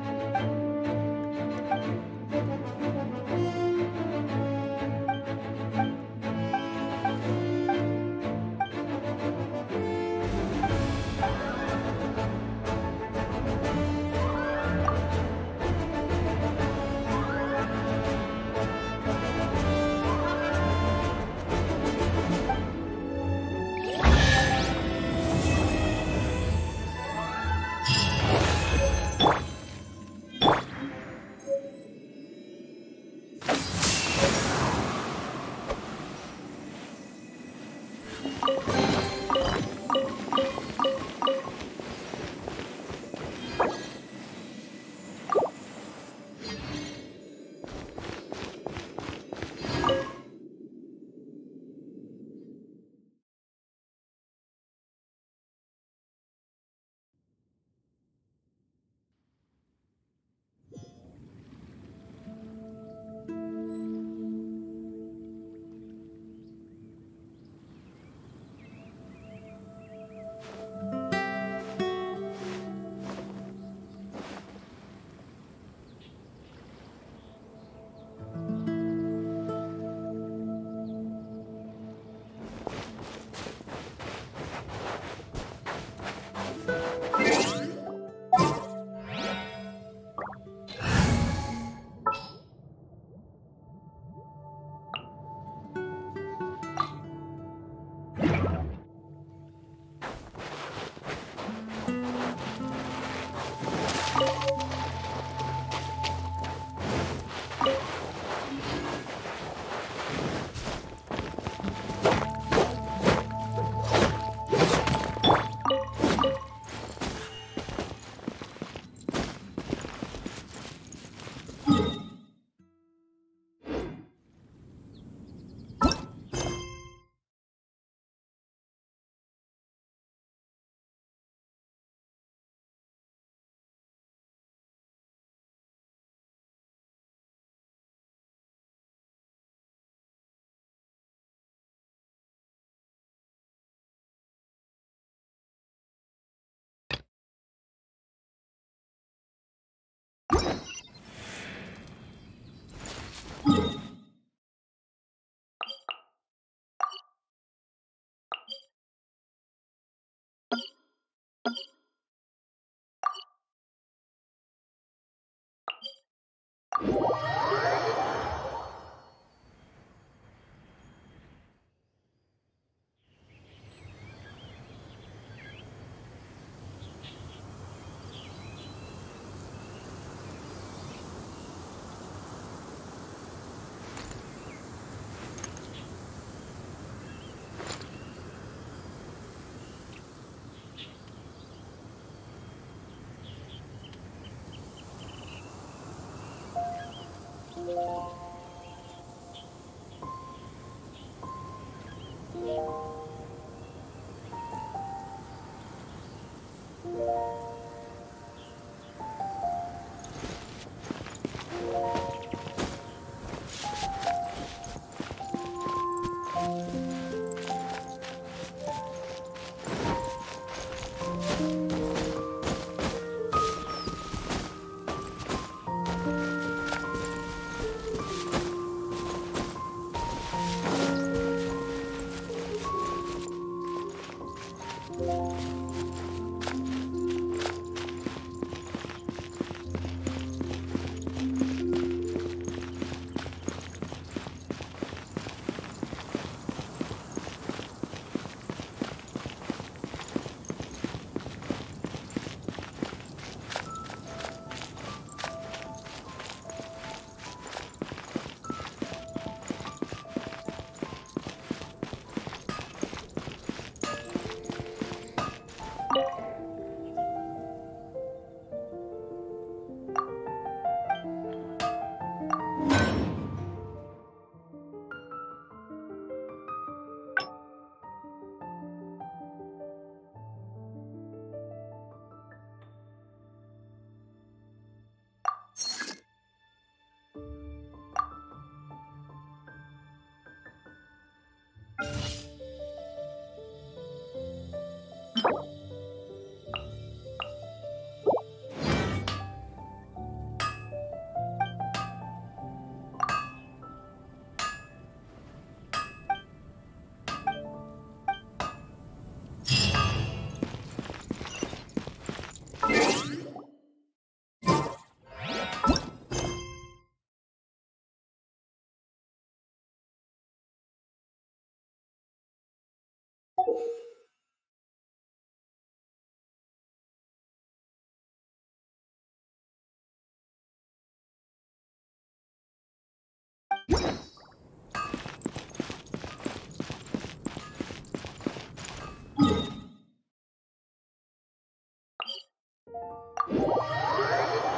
Thank you. you